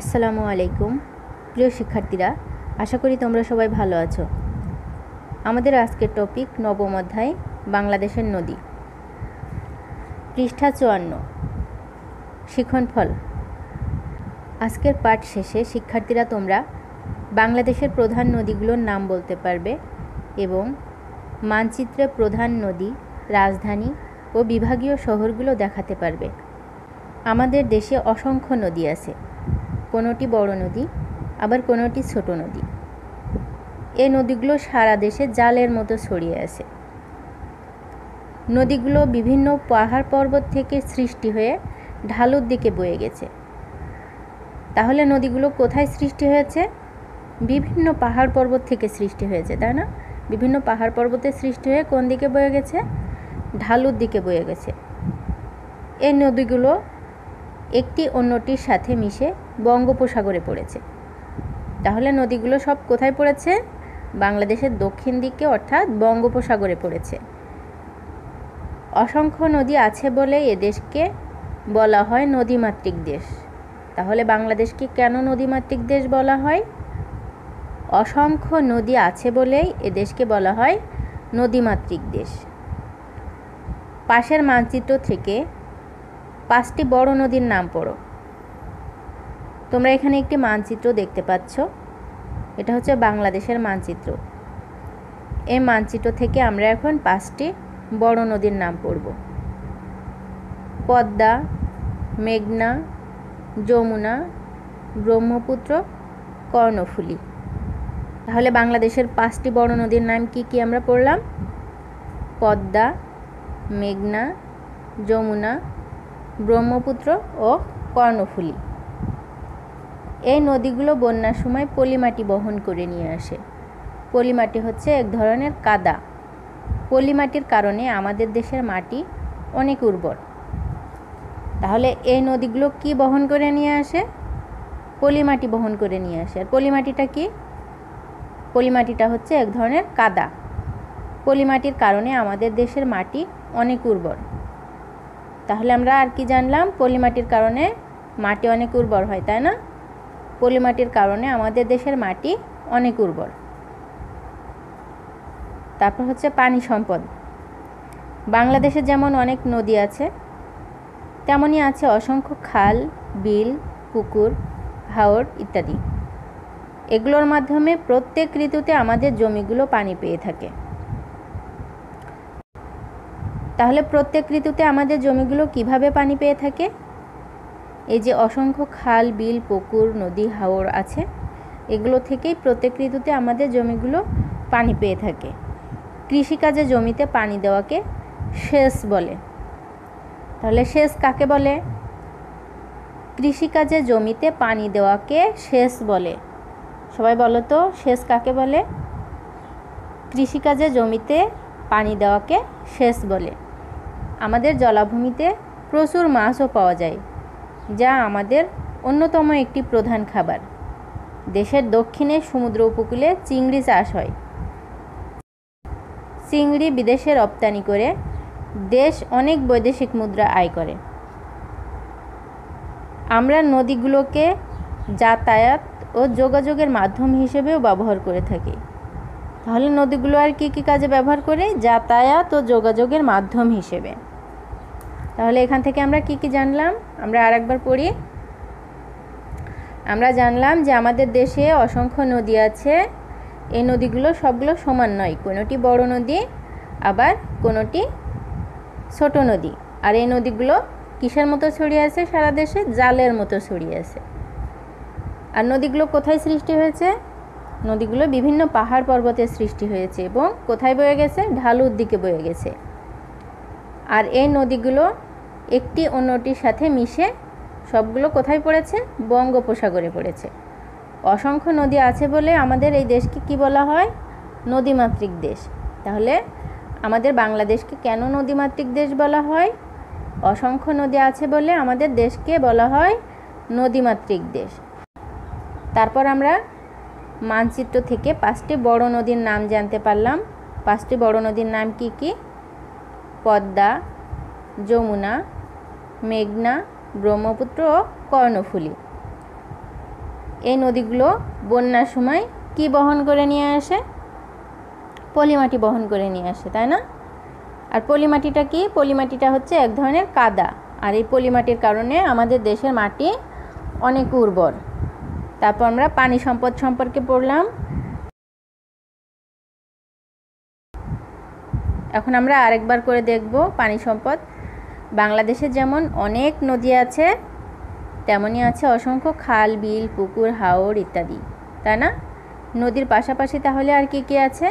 আসসালামু আলাইকুম, প্রিয় শিক্ষার্থীরা, আশা করি তোমরা সবাই ভালো আছো। আমাদের আজকের টপিক নবম অধ্যায়, বাংলাদেশের নদী। পৃষ্ঠা চুয়ান্ন শিখনফল আজকের পাঠ শেষে শিক্ষার্থীরা তোমরা বাংলাদেশের প্রধান নদীগুলোর নাম বলতে পারবে এবং মানচিত্রে প্রধান নদী, রাজধানী ও বিভাগীয় শহরগুলো দেখাতে পারবে। আমাদের দেশে অসংখ্য নদী আছে। কোনোটি বড় নদী, আবার কোনোটি ছোট নদী। এই নদীগুলো সারা দেশে জালের মতো ছড়িয়ে আছে। নদীগুলো বিভিন্ন পাহাড় পর্বত থেকে সৃষ্টি হয়ে ঢালুর দিকে বয়ে গেছে। তাহলে নদীগুলো কোথায় সৃষ্টি হয়েছে? বিভিন্ন পাহাড় পর্বত থেকে সৃষ্টি হয়েছে, তাই না? বিভিন্ন পাহাড় পর্বতের সৃষ্টি হয়ে কোন দিকে বয়ে গেছে? ঢালুর দিকে বয়ে গেছে। এই নদীগুলো একটি অন্যটির সাথে মিশে বঙ্গোপসাগরে পড়েছে। তাহলে নদীগুলো সব কোথায় পড়েছে? বাংলাদেশের দক্ষিণ দিকে অর্থাৎ বঙ্গোপসাগরে পড়েছে। অসংখ্য নদী আছে বলে এদেশকে বলা হয় নদীমাতৃক দেশ। তাহলে বাংলাদেশকে কেন নদীমাতৃক দেশ বলা হয়? অসংখ্য নদী আছে বলেই এদেশকে বলা হয় নদীমাতৃক দেশ। পাশের মানচিত্র থেকে পাঁচটি বড় নদীর নাম পড়ো। তোমরা এখানে একটি মানচিত্র দেখতে পাচ্ছ। এটা হচ্ছে বাংলাদেশের মানচিত্র। এই মানচিত্র থেকে আমরা এখন পাঁচটি বড় নদীর নাম পড়ব। পদ্মা, মেঘনা, যমুনা, ব্রহ্মপুত্র, কর্ণফুলী। তাহলে বাংলাদেশের পাঁচটি বড় নদীর নাম কি কি আমরা পড়লাম? পদ্মা, মেঘনা, যমুনা, ব্রহ্মপুত্র ও কর্ণফুলী। এই নদীগুলো বন্যার সময় পলিমাটি বহন করে নিয়ে আসে। পলিমাটি হচ্ছে এক ধরনের কাদা। পলিমাটির কারণে আমাদের দেশের মাটি অনেক উর্বর। তাহলে এই নদীগুলো কি বহন করে নিয়ে আসে? পলিমাটি বহন করে নিয়ে আসে। আর পলিমাটিটা কি? পলিমাটিটা হচ্ছে এক ধরনের কাদা। পলিমাটির কারণে আমাদের দেশের মাটি অনেক উর্বর। তাহলে আমরা আর কি জানলাম? পলিমাটির কারণে মাটি অনেক উর্বর হয়, তাই না? পলিমাটির কারণে আমাদের দেশের মাটি অনেক উর্বর। তারপর হচ্ছে পানি সম্পদ। বাংলাদেশে যেমন অনেক নদী আছে, তেমনই আছে অসংখ্য খাল, বিল, পুকুর, হাওর ইত্যাদি। এগুলোর মাধ্যমে প্রত্যেক ঋতুতে আমাদের জমিগুলো পানি পেয়ে থাকে। তাহলে প্রত্যেক ঋতুতে আমাদের জমিগুলো কীভাবে পানি পেয়ে থাকে? এই যে অসংখ্য খাল, বিল, পুকুর, নদী, হাওর আছে, এগুলো থেকেই প্রত্যেক ঋতুতে আমাদের জমিগুলো পানি পেয়ে থাকে। কৃষিকাজে জমিতে পানি দেওয়াকে সেচ বলে। তাহলে সেচ কাকে বলে? কৃষিকাজে জমিতে পানি দেওয়াকে সেচ বলে। সবাই বলো তো, সেচ কাকে বলে? কৃষিকাজে জমিতে পানি দেওয়াকে সেচ বলে। আমাদের জলাভূমিতে প্রচুর মাছও পাওয়া যায়। যা আমাদের অন্যতম একটি প্রধান খাবার। দেশের দক্ষিণে সমুদ্র উপকূলে চিংড়ি চাষ হয়। চিংড়ি বিদেশে রপ্তানি করে দেশ অনেক বৈদেশিক মুদ্রা আয় করে। আমরা নদীগুলোকে যাতায়াত ও যোগাযোগের মাধ্যম হিসেবেও ব্যবহার করে থাকি। তাহলে নদীগুলো আর কী কী কাজে ব্যবহার করে? যাতায়াত ও যোগাযোগের মাধ্যম হিসেবে। তাহলে এখান থেকে আমরা কি কি জানলাম? আমরা আর একবার পড়ি। আমরা জানলাম যে আমাদের দেশে অসংখ্য নদী আছে। এই নদীগুলো সবগুলো সমান নয়। কোনোটি বড় নদী, আবার কোনোটি ছোট নদী। আর এই নদীগুলো কিসের মতো ছড়িয়ে আছে সারা দেশে? জালের মতো ছড়িয়ে আছে। আর নদীগুলো কোথায় সৃষ্টি হয়েছে? নদীগুলো বিভিন্ন পাহাড় পর্বতের সৃষ্টি হয়েছে এবং কোথায় বয়ে গেছে? ঢালুর দিকে বয়ে গেছে। আর এই নদীগুলো একটি অন্যটির সাথে মিশে সবগুলো কোথায় পড়েছে? বঙ্গোপসাগরে পড়েছে। অসংখ্য নদী আছে বলে আমাদের এই দেশকে কি বলা হয়? নদীমাতৃক দেশ। তাহলে আমাদের বাংলাদেশকে কেন নদীমাতৃক দেশ বলা হয়? অসংখ্য নদী আছে বলে আমাদের দেশকে বলা হয় নদীমাতৃক দেশ। তারপর আমরা মানচিত্র থেকে পাঁচটি বড় নদীর নাম জানতে পারলাম। পাঁচটি বড় নদীর নাম কি কি? পদ্মা, যমুনা মেঘনা, ব্রহ্মপুত্র ও কর্ণফুলী। এই নদীগুলো বন্যার সময় কি বহন করে নিয়ে আসে? পলিমাটি বহন করে নিয়ে আসে, তাই না? আর পলিমাটিটা কি? পলিমাটিটা হচ্ছে এক ধরনের কাদা। আর এই পলিমাটির কারণে আমাদের দেশের মাটি অনেক উর্বর। তারপর আমরা পানি সম্পদ সম্পর্কে পড়লাম। এখন আমরা আরেকবার করে দেখব পানি সম্পদ। বাংলাদেশে যেমন অনেক নদী আছে তেমনই আছে অসংখ্য খাল, বিল, পুকুর, হাওর ইত্যাদি, তাই না? নদীর পাশাপাশি তাহলে আর কি কি আছে?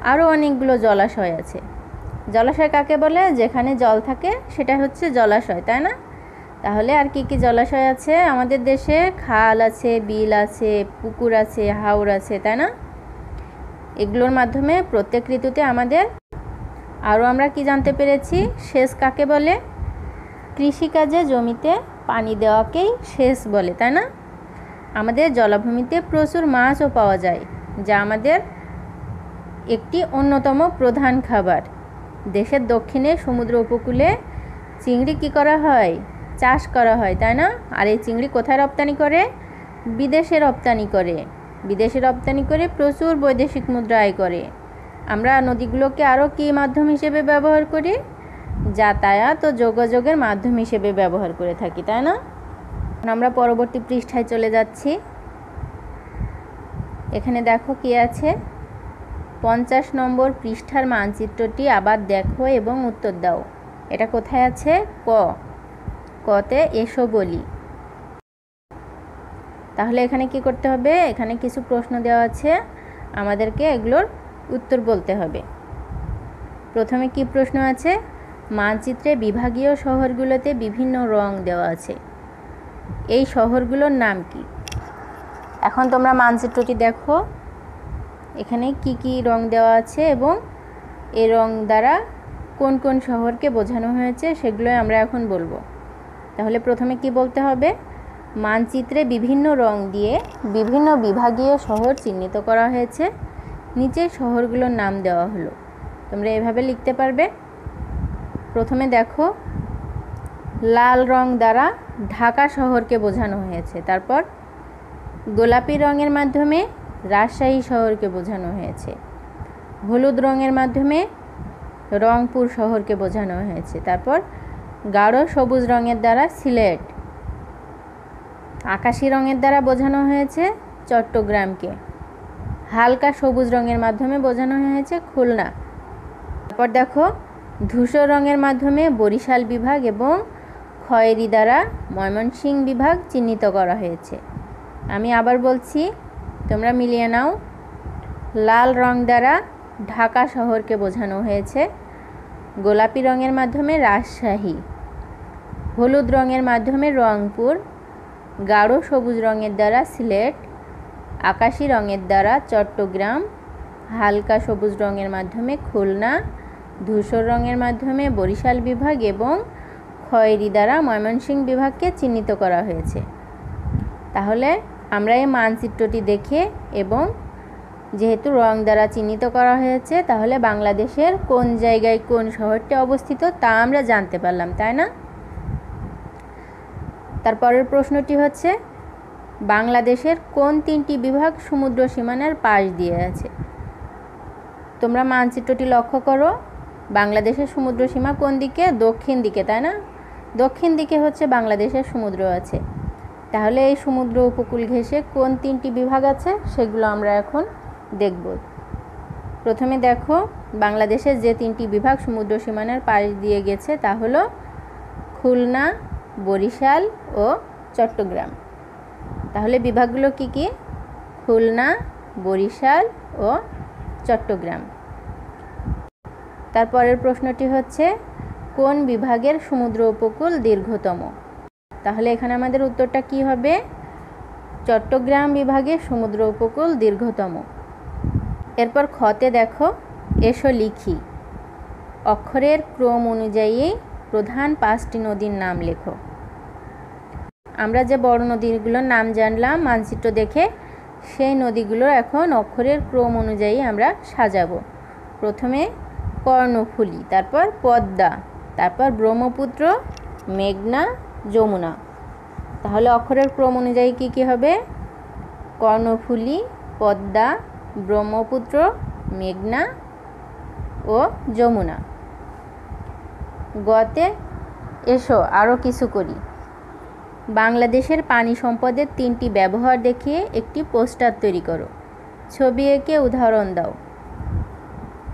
আরও অনেকগুলো জলাশয় আছে। জলাশয় কাকে বলে? যেখানে জল থাকে, সেটা হচ্ছে জলাশয়, তাই না? তাহলে আর কি কি জলাশয় আছে? আমাদের দেশে খাল আছে, বিল আছে, পুকুর আছে, হাওর আছে, তাই না? এগুলোর মাধ্যমে প্রত্যেক ঋতুতে আমাদের আরও আমরা কি জানতে পেরেছি? সেচ কাকে বলে? কৃষিকাজে জমিতে পানি দেওয়াকেই সেচ বলে, তাই না? আমাদের জলাভূমিতে প্রচুর মাছও পাওয়া যায়, যা আমাদের একটি অন্যতম প্রধান খাবার। দেশের দক্ষিণে সমুদ্র উপকূলে চিংড়ি কি করা হয়? চাষ করা হয়, তাই না? আর এই চিংড়ি কোথায় রপ্তানি করে? বিদেশে রপ্তানি করে। বিদেশে রপ্তানি করে প্রচুর বৈদেশিক মুদ্রা আয় করে। আমরা নদীগুলোকে আরও কী মাধ্যম হিসেবে ব্যবহার করি? যাতায়াত ও যোগাযোগের মাধ্যম হিসেবে ব্যবহার করে থাকি, তাই না? আমরা পরবর্তী পৃষ্ঠায় চলে যাচ্ছি। এখানে দেখো কি আছে? পঞ্চাশ নম্বর পৃষ্ঠার মানচিত্রটি আবার দেখো এবং উত্তর দাও। এটা কোথায় আছে? ক। কতে এসো বলি। তাহলে এখানে কি করতে হবে? এখানে কিছু প্রশ্ন দেওয়া আছে। আমাদেরকে এগুলোর উত্তর বলতে হবে। প্রথমে কি প্রশ্ন আছে? মানচিত্রে বিভাগীয় শহরগুলোতে বিভিন্ন রং দেওয়া আছে। এই শহরগুলোর নাম কি? এখন তোমরা মানচিত্রটি দেখো। এখানে কি কি রং দেওয়া আছে এবং এই রং দ্বারা কোন কোন শহরকে বোঝানো হয়েছে সেগুলোই আমরা এখন বলব। তাহলে প্রথমে কি বলতে হবে? মানচিত্রে বিভিন্ন রং দিয়ে বিভিন্ন বিভাগীয় শহর চিহ্নিত করা হয়েছে। নিচে শহরগুলোর নাম দেওয়া হলো। তোমরা এভাবে লিখতে পারবে। প্রথমে দেখো, লাল রং দ্বারা ঢাকা শহরকে বোঝানো হয়েছে। তারপর, গোলাপি রঙের মাধ্যমে রাজশাহী শহরকে বোঝানো হয়েছে। হলুদ রঙের মাধ্যমে রংপুর শহরকে বোঝানো হয়েছে। তারপর, গাঢ় সবুজ রঙের দ্বারা সিলেট। আকাশি রঙের দ্বারা বোঝানো হয়েছে চট্টগ্রামকে। হালকা সবুজ রঙের মাধ্যমে বোঝানো হয়েছে খুলনা। তারপর দেখো, ধূসর রঙের মাধ্যমে বরিশাল বিভাগ এবং খয়েরি দ্বারা ময়মনসিংহ বিভাগ চিহ্নিত করা হয়েছে। আমি আবার বলছি, তোমরা মিলিয়ে নাও, লাল রং দ্বারা ঢাকা শহরকে বোঝানো হয়েছে। গোলাপি রঙের মাধ্যমে রাজশাহী, হলুদ রঙের মাধ্যমে রংপুর, গাঢ় সবুজ রঙের দ্বারা সিলেট আকাশি রঙের দ্বারা চট্টগ্রাম, হালকা সবুজ রঙের মাধ্যমে খুলনা, ধূসর রঙের মাধ্যমে বরিশাল বিভাগ এবং খয়েরি দ্বারা ময়মনসিংহ বিভাগকে চিহ্নিত করা হয়েছে। তাহলে আমরা এই মানচিত্রটি দেখে এবং যেহেতু রং দ্বারা চিহ্নিত করা হয়েছে, তাহলে বাংলাদেশের কোন জায়গায় কোন শহরটি অবস্থিত তা আমরা জানতে পারলাম, তাই না? তারপরের প্রশ্নটি হচ্ছে বাংলাদেশের কোন তিনটি বিভাগ সমুদ্র সীমানার পাশ দিয়ে আছে? তোমরা মানচিত্রটি লক্ষ্য করো। বাংলাদেশের সমুদ্র সীমা কোন দিকে? দক্ষিণ দিকে, তাই না? দক্ষিণ দিকে হচ্ছে বাংলাদেশের সমুদ্র আছে। তাহলে এই সমুদ্র উপকূল ঘেঁষে কোন তিনটি বিভাগ আছে সেগুলো আমরা এখন দেখব। প্রথমে দেখো, বাংলাদেশের যে তিনটি বিভাগ সমুদ্র সীমানার পাশ দিয়ে গেছে তা হলো খুলনা, বরিশাল ও চট্টগ্রাম। তাহলে বিভাগগুলো কি কি? খুলনা, বরিশাল ও চট্টগ্রাম। তারপরের প্রশ্নটি হচ্ছে, কোন বিভাগের সমুদ্র উপকূল দীর্ঘতম? তাহলে এখানে আমাদের উত্তরটা কি হবে? চট্টগ্রাম বিভাগের সমুদ্র উপকূল দীর্ঘতম। এরপর খতে দেখো, এসো লিখি। অক্ষরের ক্রম অনুযায়ী প্রধান পাঁচটি নদীর নাম লেখো। আমরা যে বড় নদীগুলোর নাম জানলাম, মানচিত্র দেখে সেই নদীগুলো এখন অক্ষরের ক্রম অনুযায়ী আমরা সাজাবো। প্রথমে কর্ণফুলী, তারপর পদ্মা, তারপর ব্রহ্মপুত্র, মেঘনা, যমুনা। তাহলে অক্ষরের ক্রম অনুযায়ী কী কী হবে? কর্ণফুলী, পদ্মা, ব্রহ্মপুত্র, মেঘনা ও যমুনা। গতে এসো আরও কিছু করি। বাংলাদেশের পানি সম্পদের তিনটি ব্যবহার দেখিয়ে একটি পোস্টার তৈরি করো। ছবি এঁকে উদাহরণ দাও।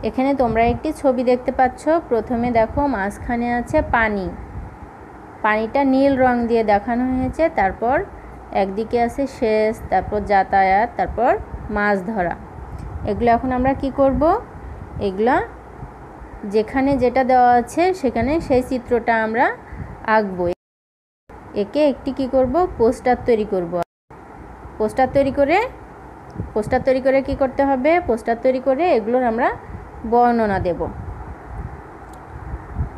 এখানে তোমরা একটি ছবি দেখতে পাচ্ছ। প্রথমে দেখো মাঝখানে আছে পানি। পানিটা নীল রং দিয়ে দেখানো হয়েছে। তারপর একদিকে আছে শেষ তারপর যাতায়াত, তারপর মাছ ধরা। এগুলো এখন আমরা কি করব? এগুলা যেখানে যেটা দেওয়া আছে সেখানে সেই চিত্রটা আমরা আঁকবো। একে একটি কি করব? পোস্টার তৈরি করব। পোস্টার তৈরি করে, পোস্টার তৈরি করে কি করতে হবে? পোস্টার তৈরি করে এগুলোর আমরা বর্ণনা দেব।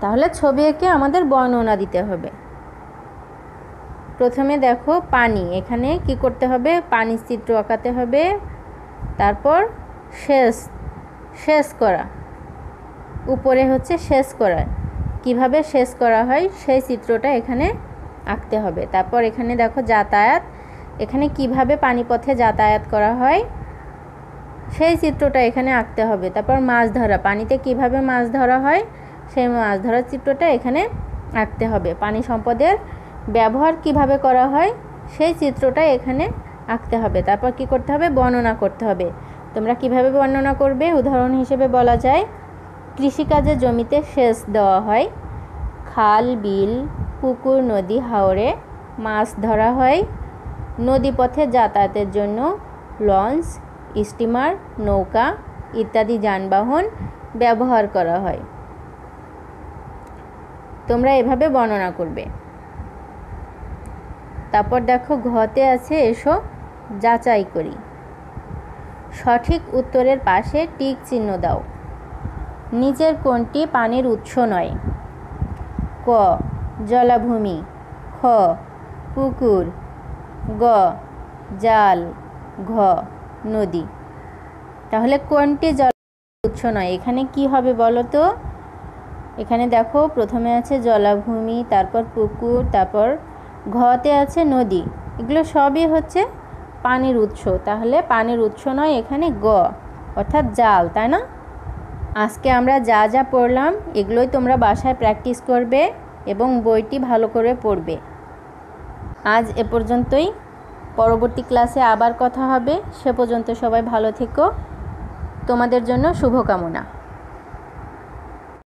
তাহলে ছবি এঁকে আমাদের বর্ণনা দিতে হবে। প্রথমে দেখো পানি, এখানে কি করতে হবে? পানির চিত্র আঁকাতে হবে। তারপর শেষ শেষ করা। উপরে হচ্ছে শেষ করা। কীভাবে শেষ করা হয়? সেই চিত্রটা এখানে আঁকতে হবে। তারপর এখানে দেখো যাতায়াত। এখানে কীভাবে পানিপথে যাতায়াত করা হয়, সেই চিত্রটা এখানে আঁকতে হবে। তারপর মাছ ধরা, পানিতে কীভাবে মাছ ধরা হয়, সেই মাছ ধরার চিত্রটা এখানে আঁকতে হবে। পানি সম্পদের ব্যবহার কীভাবে করা হয়, সেই চিত্রটা এখানে আঁকতে হবে। তারপর কি করতে হবে? বর্ণনা করতে হবে। তোমরা কীভাবে বর্ণনা করবে? উদাহরণ হিসেবে বলা যায়, কৃষিকাজে জমিতে সেচ দেওয়া হয়। খাল, বিল পুকুর, নদী, হাওরে মাছ ধরা হয়। নদীপথে যাতায়াতের জন্য লঞ্চ, স্টিমার, নৌকা ইত্যাদি যানবাহন ব্যবহার করা হয়। তোমরা এভাবে বর্ণনা করবে। তারপর দেখো, ঘতে আছে, এসো, যাচাই করি। সঠিক উত্তরের পাশে টিক চিহ্ন দাও। নিচের কোনটি পানির উৎস নয়? ক জলাভূমি। খ, পুকুর। গ, জাল। ঘ, নদী। তাহলে কোনটি জল উৎস নয়? এখানে কি হবে বলো তো? এখানে দেখো, প্রথমে আছে জলাভূমি, তারপর পুকুর, তারপর ঘতে আছে নদী। এগুলো সবই হচ্ছে পানির উৎস। তাহলে পানির উৎস নয়, এখানে গ, অর্থাৎ জাল, তাই না? আজকে আমরা যা যা পড়লাম, এগুলোই তোমরা বাসায় প্র্যাকটিস করবে। এবং বইটি ভালো করে পড়বে। আজ এ পর্যন্তই। পরবর্তী ক্লাসে আবার কথা হবে। সে পর্যন্ত সবাই ভালো থেকো। তোমাদের জন্য শুভকামনা।